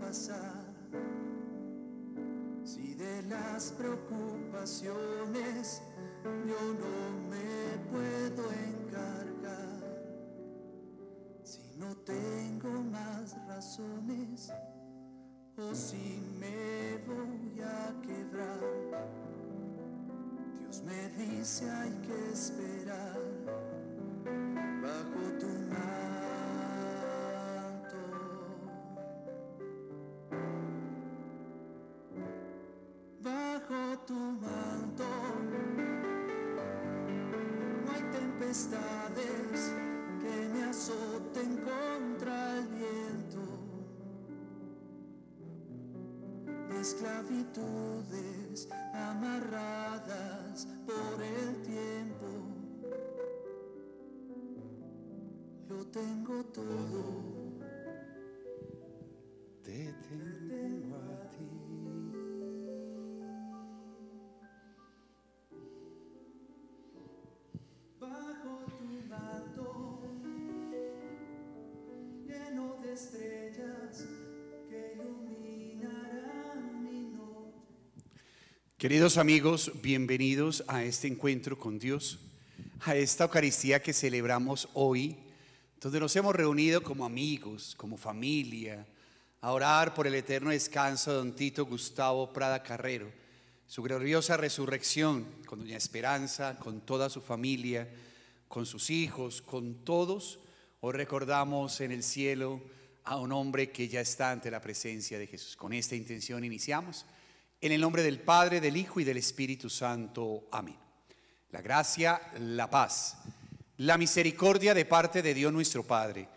pasar. Si de las preocupaciones yo no me puedo encargar, si no tengo más razones o si me voy a quebrar, Dios me dice hay que esperar bajo tu manto. Tempestades que me azoten contra el viento, esclavitudes amarradas por el tiempo. Lo tengo todo, Queridos amigos, bienvenidos a este encuentro con Dios, a esta Eucaristía que celebramos hoy, donde nos hemos reunido como amigos, como familia, a orar por el eterno descanso de don Tito Gustavo Prada Carrero, su gloriosa resurrección con doña Esperanza, con toda su familia, con sus hijos, con todos. Hoy recordamos en el cielo a un hombre que ya está ante la presencia de Jesús. Con esta intención iniciamos. En el nombre del Padre, del Hijo y del Espíritu Santo. Amén. La gracia, la paz, la misericordia de parte de Dios nuestro Padre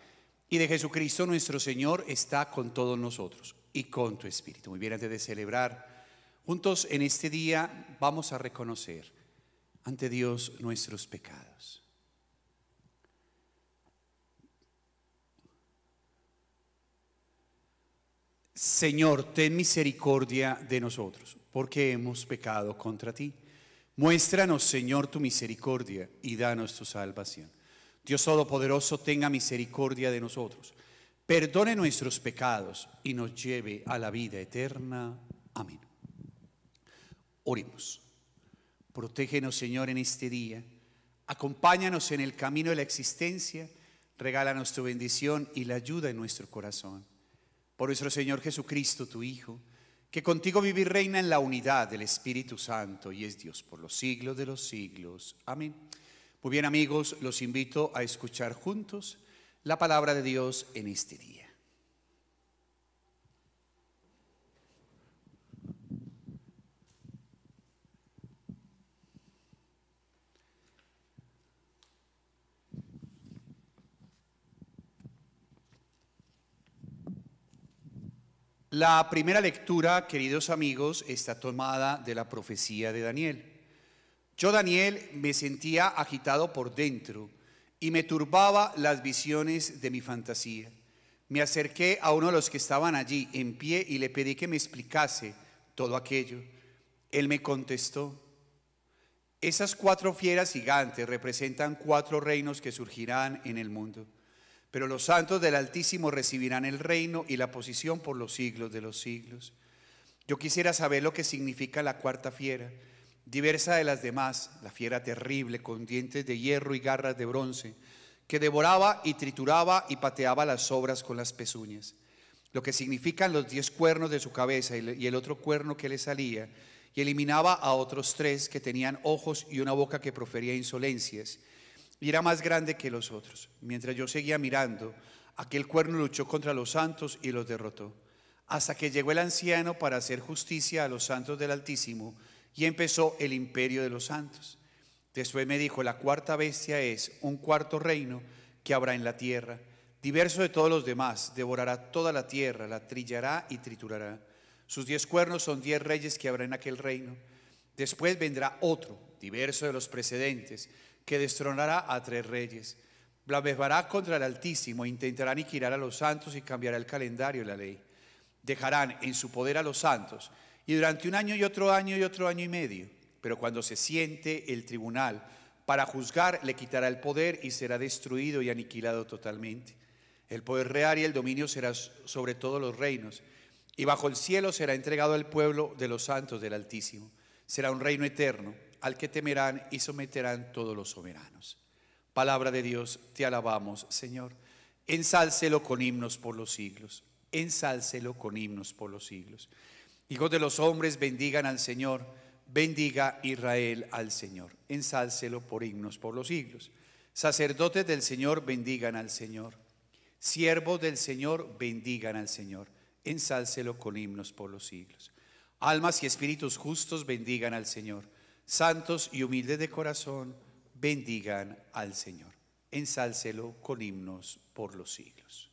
y de Jesucristo nuestro Señor está con todos nosotros y con tu Espíritu. Muy bien, antes de celebrar juntos en este día, vamos a reconocer ante Dios nuestros pecados. Señor, ten misericordia de nosotros, porque hemos pecado contra ti. Muéstranos, Señor, tu misericordia y danos tu salvación. Dios Todopoderoso, tenga misericordia de nosotros. Perdone nuestros pecados y nos lleve a la vida eterna. Amén. Oremos. Protégenos, Señor, en este día. Acompáñanos en el camino de la existencia. Regálanos tu bendición y la ayuda en nuestro corazón por nuestro Señor Jesucristo, tu Hijo, que contigo vive y reina en la unidad del Espíritu Santo y es Dios por los siglos de los siglos. Amén. Muy bien amigos, los invito a escuchar juntos la palabra de Dios en este día. La primera lectura, queridos amigos, está tomada de la profecía de Daniel. Yo, Daniel, me sentía agitado por dentro y me turbaba las visiones de mi fantasía. Me acerqué a uno de los que estaban allí en pie y le pedí que me explicase todo aquello. Él me contestó, esas cuatro fieras gigantes representan cuatro reinos que surgirán en el mundo. Pero los santos del Altísimo recibirán el reino y la posición por los siglos de los siglos. Yo quisiera saber lo que significa la cuarta fiera, diversa de las demás, la fiera terrible con dientes de hierro y garras de bronce, que devoraba y trituraba y pateaba las sobras con las pezuñas. Lo que significan los diez cuernos de su cabeza y el otro cuerno que le salía, y eliminaba a otros tres que tenían ojos y una boca que profería insolencias y era más grande que los otros. Mientras yo seguía mirando, aquel cuerno luchó contra los santos y los derrotó, hasta que llegó el anciano para hacer justicia a los santos del Altísimo y empezó el imperio de los santos. Después me dijo, la cuarta bestia es un cuarto reino que habrá en la tierra, diverso de todos los demás, devorará toda la tierra, la trillará y triturará. Sus diez cuernos son diez reyes que habrá en aquel reino. Después vendrá otro, diverso de los precedentes, que destronará a tres reyes. Blasfemará contra el Altísimo, intentará aniquilar a los santos y cambiará el calendario y la ley. Dejarán en su poder a los santos y durante un año y otro año y otro año y medio. Pero cuando se siente el tribunal para juzgar, le quitará el poder y será destruido y aniquilado totalmente. El poder real y el dominio será sobre todos los reinos. Y bajo el cielo será entregado al pueblo de los santos del Altísimo. Será un reino eterno al que temerán y someterán todos los soberanos. Palabra de Dios, te alabamos, Señor. Ensálcelo con himnos por los siglos. Ensálcelo con himnos por los siglos. Hijos de los hombres, bendigan al Señor. Bendiga Israel al Señor. Ensálcelo por himnos por los siglos. Sacerdotes del Señor, bendigan al Señor. Siervos del Señor, bendigan al Señor. Ensálcelo con himnos por los siglos. Almas y espíritus justos, bendigan al Señor. Santos y humildes de corazón, bendigan al Señor. Ensálcelo con himnos por los siglos.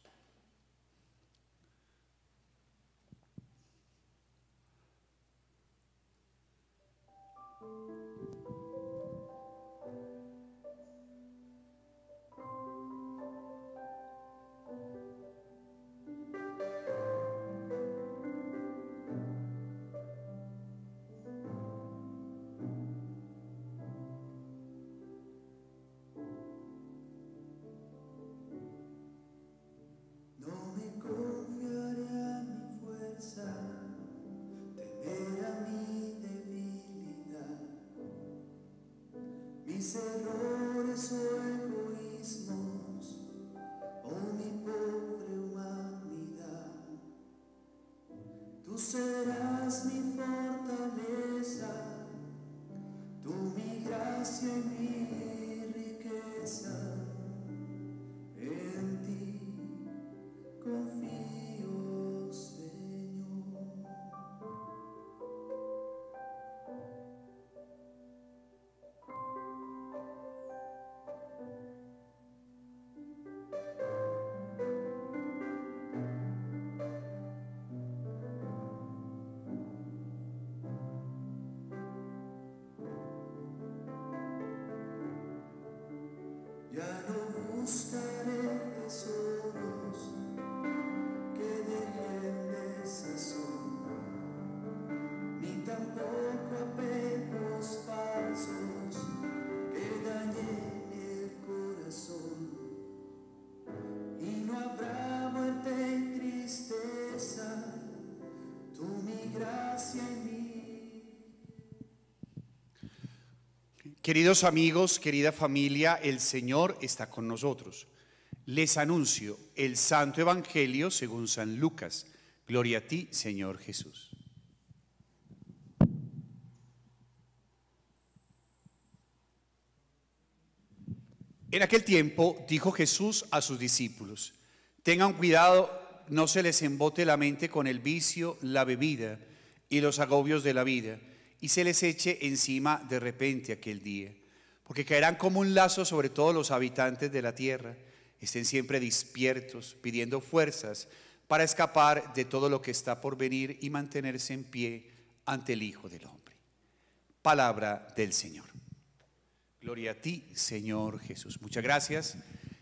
Queridos amigos, querida familia, el Señor está con nosotros. Les anuncio el Santo Evangelio según San Lucas. Gloria a ti, Señor Jesús. En aquel tiempo dijo Jesús a sus discípulos, tengan cuidado, no se les embote la mente con el vicio, la bebida y los agobios de la vida, y se les eche encima de repente aquel día, porque caerán como un lazo sobre todos los habitantes de la tierra. Estén siempre despiertos, pidiendo fuerzas para escapar de todo lo que está por venir y mantenerse en pie ante el Hijo del Hombre. Palabra del Señor. Gloria a ti, Señor Jesús. Muchas gracias.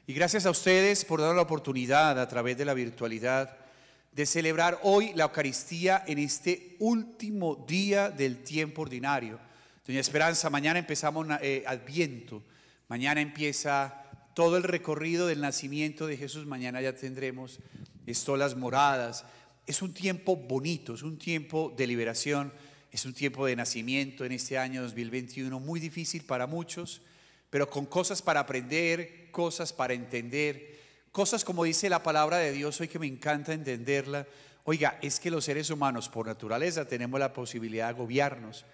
Y gracias a ustedes por dar la oportunidad a través de la virtualidad de celebrar hoy la Eucaristía en este último día del tiempo ordinario. Doña Esperanza, mañana empezamos eh, Adviento, mañana empieza todo el recorrido del nacimiento de Jesús, mañana ya tendremos estolas moradas. Es un tiempo bonito, es un tiempo de liberación, es un tiempo de nacimiento en este año 2021, muy difícil para muchos, pero con cosas para aprender, cosas para entender, cosas como dice la palabra de Dios hoy que me encanta entenderla. Oiga, es que los seres humanos por naturaleza tenemos la posibilidad de agobiarnos,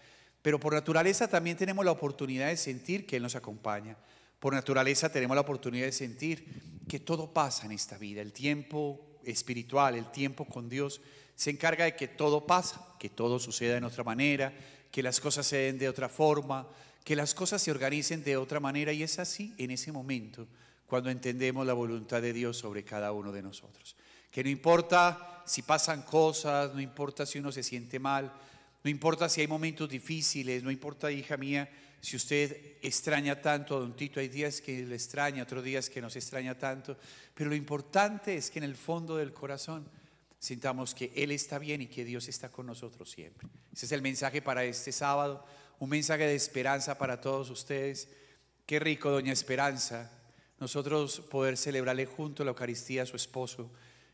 pero por naturaleza también tenemos la oportunidad de sentir que Él nos acompaña. Por naturaleza tenemos la oportunidad de sentir que todo pasa en esta vida. El tiempo espiritual, el tiempo con Dios, se encarga de que todo pasa, que todo suceda de otra manera, que las cosas se den de otra forma, que las cosas se organicen de otra manera. Y es así en ese momento cuando entendemos la voluntad de Dios sobre cada uno de nosotros. Que no importa si pasan cosas, no importa si uno se siente mal, no importa si hay momentos difíciles, no importa, hija mía, si usted extraña tanto a don Tito, hay días que le extraña, otros días que nos extraña tanto, pero lo importante es que en el fondo del corazón sintamos que Él está bien y que Dios está con nosotros siempre. Ese es el mensaje para este sábado, un mensaje de esperanza para todos ustedes. Qué rico, doña Esperanza, nosotros poder celebrarle junto a la Eucaristía a su esposo,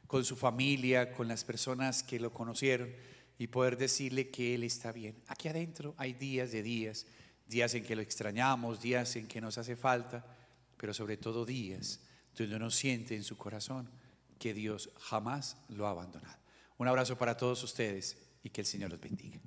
con su familia, con las personas que lo conocieron y poder decirle que Él está bien. Aquí adentro hay días de días, días en que lo extrañamos, días en que nos hace falta, pero sobre todo días donde uno siente en su corazón que Dios jamás lo ha abandonado. Un abrazo para todos ustedes y que el Señor los bendiga.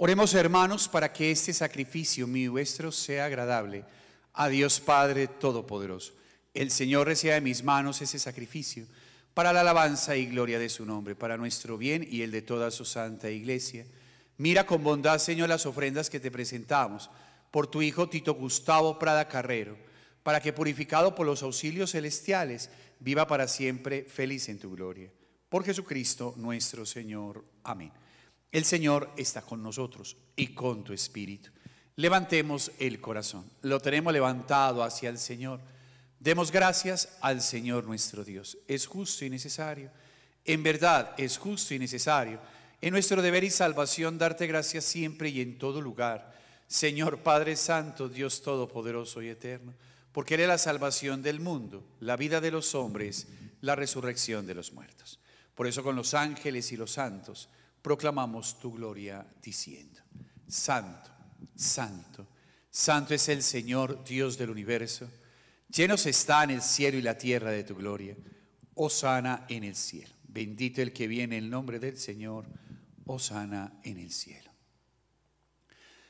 Oremos hermanos para que este sacrificio mío vuestro sea agradable a Dios Padre Todopoderoso. El Señor reciba de mis manos ese sacrificio para la alabanza y gloria de su nombre, para nuestro bien y el de toda su santa iglesia. Mira con bondad, Señor, las ofrendas que te presentamos por tu Hijo Tito Gustavo Prada Carrero, para que purificado por los auxilios celestiales, viva para siempre feliz en tu gloria. Por Jesucristo nuestro Señor. Amén. El Señor está con nosotros y con tu espíritu. Levantemos el corazón. Lo tenemos levantado hacia el Señor. Demos gracias al Señor nuestro Dios. Es justo y necesario. En verdad es justo y necesario. En nuestro deber y salvación darte gracias siempre y en todo lugar. Señor Padre Santo, Dios Todopoderoso y Eterno, porque eres la salvación del mundo, la vida de los hombres, la resurrección de los muertos. Por eso con los ángeles y los santos proclamamos tu gloria diciendo, Santo, Santo, Santo es el Señor Dios del universo, llenos están el cielo y la tierra de tu gloria, sana en el cielo, bendito el que viene en el nombre del Señor, sana en el cielo.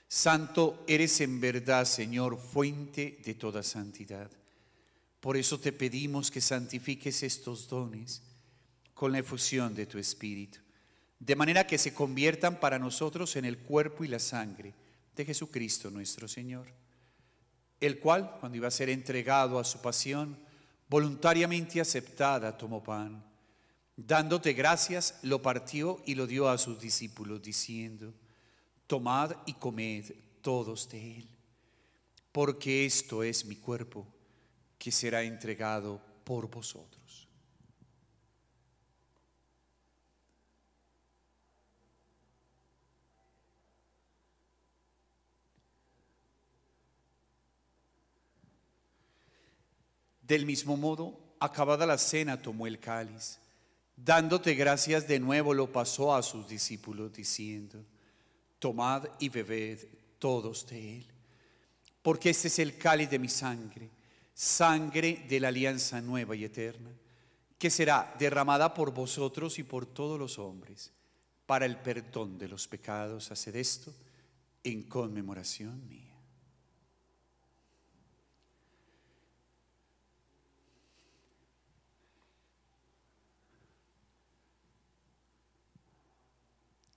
Santo eres en verdad, Señor, fuente de toda santidad. Por eso te pedimos que santifiques estos dones con la efusión de tu Espíritu de manera que se conviertan para nosotros en el cuerpo y la sangre de Jesucristo nuestro Señor, el cual, cuando iba a ser entregado a su pasión, voluntariamente aceptada, tomó pan. Dándote gracias, lo partió y lo dio a sus discípulos, diciendo, Tomad y comed todos de él, porque esto es mi cuerpo, que será entregado por vosotros. Del mismo modo, acabada la cena, tomó el cáliz. Dándote gracias de nuevo, lo pasó a sus discípulos, diciendo, Tomad y bebed todos de él, porque este es el cáliz de mi sangre, sangre de la alianza nueva y eterna, que será derramada por vosotros y por todos los hombres, para el perdón de los pecados. Haced esto en conmemoración mía.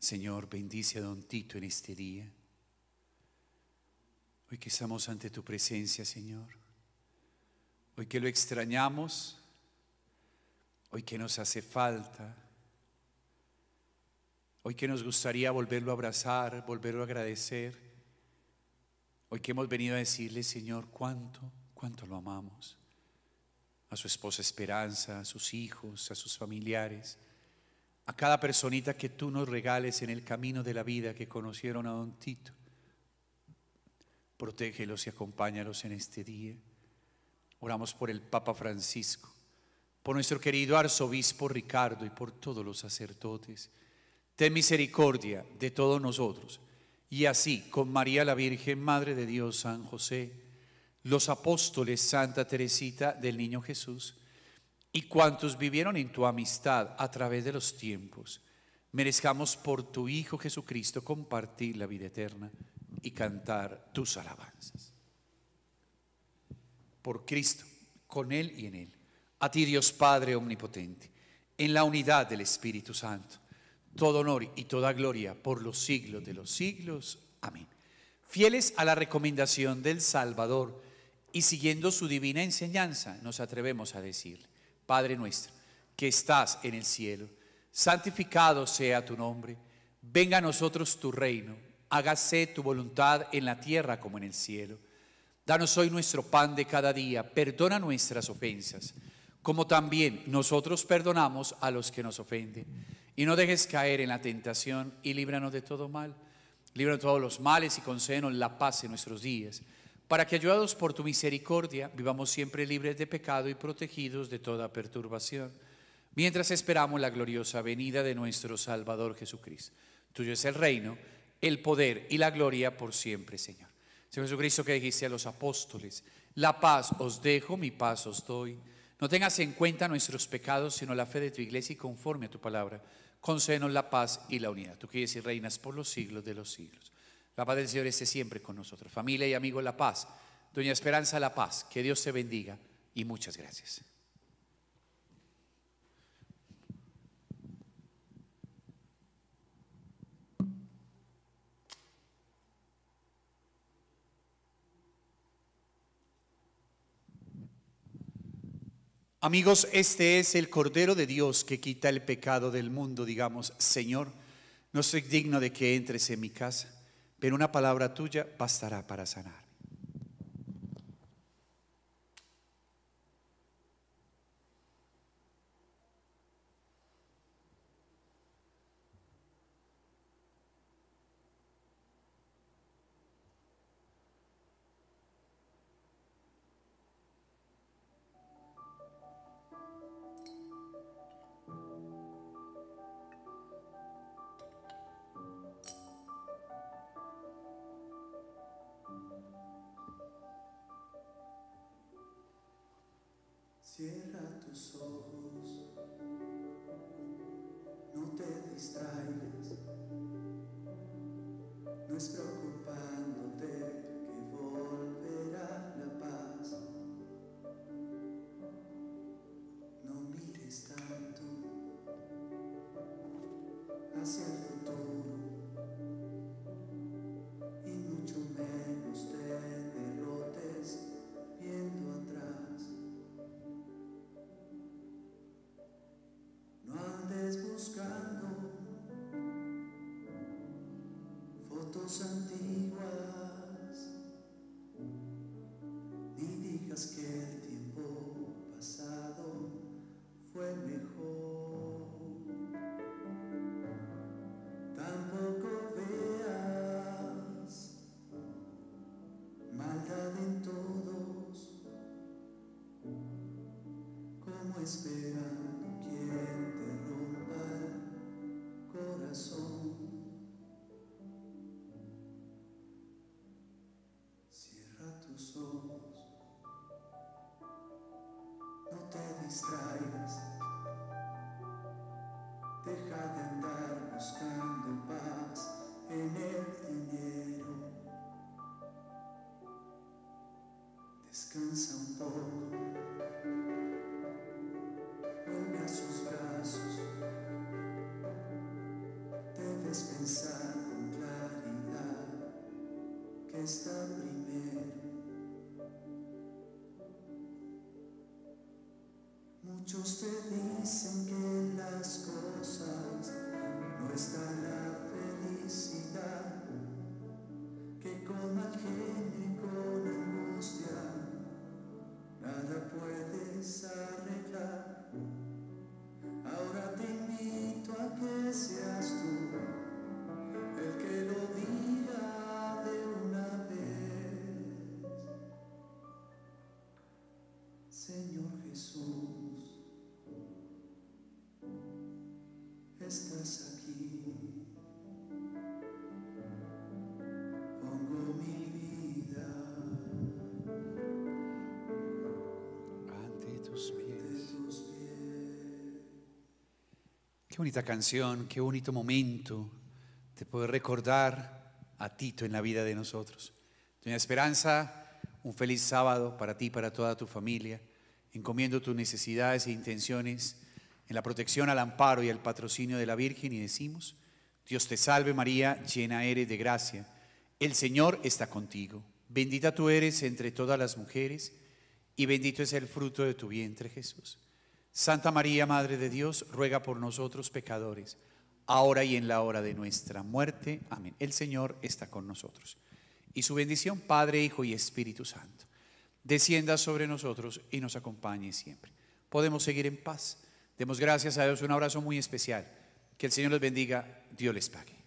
Señor, bendice a don Tito en este día. Hoy que estamos ante tu presencia, Señor. Hoy que lo extrañamos. Hoy que nos hace falta. Hoy que nos gustaría volverlo a abrazar, volverlo a agradecer. Hoy que hemos venido a decirle, Señor, cuánto, cuánto lo amamos. a su esposa Esperanza, a sus hijos, a sus familiares, a cada personita que tú nos regales en el camino de la vida que conocieron a don Tito. Protégelos y acompáñalos en este día. Oramos por el Papa Francisco, por nuestro querido arzobispo Ricardo y por todos los sacerdotes. Ten misericordia de todos nosotros. Y así, con María la Virgen, Madre de Dios, San José, los apóstoles, Santa Teresita del Niño Jesús, y cuantos vivieron en tu amistad a través de los tiempos, merezcamos por tu Hijo Jesucristo compartir la vida eterna y cantar tus alabanzas. Por Cristo, con Él y en Él. A ti Dios Padre Omnipotente, en la unidad del Espíritu Santo, todo honor y toda gloria por los siglos de los siglos. Amén. Fieles a la recomendación del Salvador y siguiendo su divina enseñanza, nos atrevemos a decirle, Padre nuestro, que estás en el cielo, santificado sea tu nombre, venga a nosotros tu reino, hágase tu voluntad en la tierra como en el cielo. Danos hoy nuestro pan de cada día, perdona nuestras ofensas, como también nosotros perdonamos a los que nos ofenden. Y no dejes caer en la tentación y líbranos de todo mal. Líbranos de todos los males y concédenos la paz en nuestros días para que ayudados por tu misericordia vivamos siempre libres de pecado y protegidos de toda perturbación, mientras esperamos la gloriosa venida de nuestro Salvador Jesucristo. Tuyo es el reino, el poder y la gloria por siempre, Señor. Señor Jesucristo que dijiste a los apóstoles, la paz os dejo, mi paz os doy. No tengas en cuenta nuestros pecados, sino la fe de tu iglesia y conforme a tu palabra, concédenos la paz y la unidad. Tú quieres y reinas por los siglos de los siglos. La paz del Señor esté siempre con nosotros. Familia y amigos, la paz. Doña Esperanza, la paz. Que Dios te bendiga y muchas gracias. Amigos, este es el Cordero de Dios que quita el pecado del mundo. Digamos, Señor, no soy digno de que entres en mi casa pero una palabra tuya bastará para sanar. No es preocupándote Santo. Descansa un poco vuelve a sus brazos. Debes pensar con claridad que está primero. Muchos te dicen que bonita canción, qué bonito momento de poder recordar a Tito en la vida de nosotros. Doña Esperanza, un feliz sábado para ti y para toda tu familia. Encomiendo tus necesidades e intenciones en la protección al amparo y al patrocinio de la Virgen y decimos, Dios te salve María, llena eres de gracia. El Señor está contigo. Bendita tú eres entre todas las mujeres y bendito es el fruto de tu vientre Jesús. Santa María, Madre de Dios, ruega por nosotros pecadores, ahora y en la hora de nuestra muerte. Amén. El Señor está con nosotros. Y su bendición, Padre, Hijo y Espíritu Santo, descienda sobre nosotros y nos acompañe siempre. Podemos seguir en paz. Demos gracias a Dios. Un abrazo muy especial. Que el Señor les bendiga. Dios les pague.